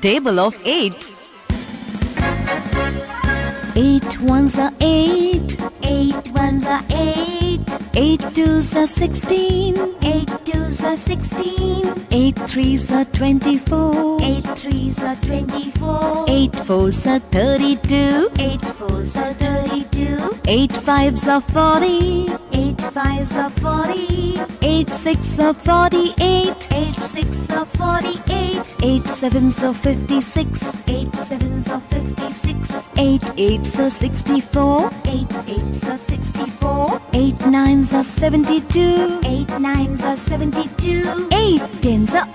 Table of 8. Eight ones are eight. Eight ones are eight. Eight twos are sixteen. Eight twos are sixteen. Eight threes are twenty-four. Eight threes are twenty-four. Eight fours are thirty-two. Eight fours are thirty-two. Eight fives are forty. Eight fives are forty. Eight six are forty-eight. Eight six are forty-eight. Eight sevens are fifty-six. Eight sevens are fifty-six. Eight eights are sixty-four. Eight eights are sixty-four. Eight nines are seventy-two. Eight nines are seventy-two. Eight tens are